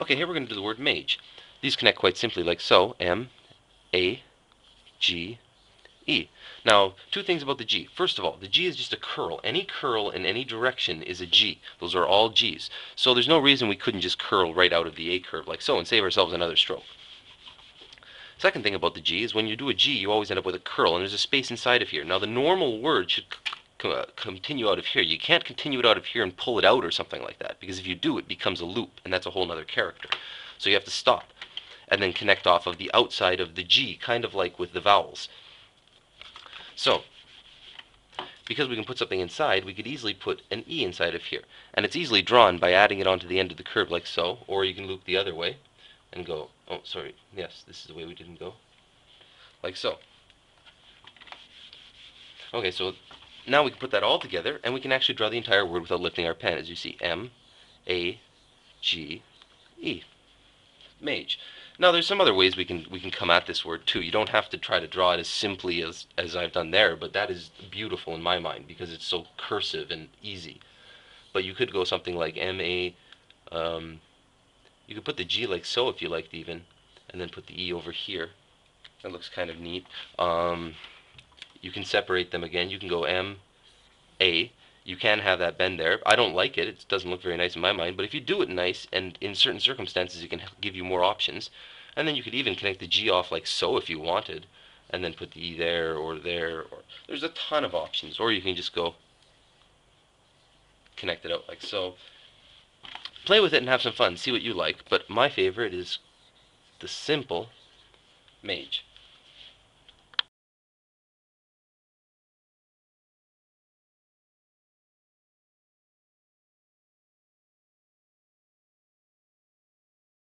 Okay, here we're going to do the word mage. These connect quite simply like so. M, A, G, E. Now, two things about the G. First of all, the G is just a curl. Any curl in any direction is a G. Those are all G's. So there's no reason we couldn't just curl right out of the A curve like so and save ourselves another stroke. Second thing about the G is when you do a G, you always end up with a curl, and there's a space inside of here. Now, the normal word should Uh, continue out of here. You can't continue it out of here and pull it out or something like that, because if you do, it becomes a loop, and that's a whole other character. So you have to stop and then connect off of the outside of the G, kind of like with the vowels. So, because we can put something inside, we could easily put an E inside of here. And it's easily drawn by adding it onto the end of the curve like so, or you can loop the other way and go, oh, sorry, yes, this is the way we didn't go, like so. Okay, so now we can put that all together, and we can actually draw the entire word without lifting our pen, as you see, M, A, G, E, mage. Now there's some other ways we can we can come at this word too. You don't have to try to draw it as simply as as I've done there, but that is beautiful in my mind because it's so cursive and easy. But you could go something like M A. Um, you could put the G like so if you liked even, and then put the E over here. That looks kind of neat. Um, you can separate them again. You can go M, A. You can have that bend there. I don't like it. It doesn't look very nice in my mind. But if you do it nice, and in certain circumstances, it can give you more options. And then you could even connect the G off like so if you wanted, and then put the E there or there. Or there's a ton of options. Or you can just go connect it out like so. Play with it and have some fun. See what you like. But my favorite is the simple mage.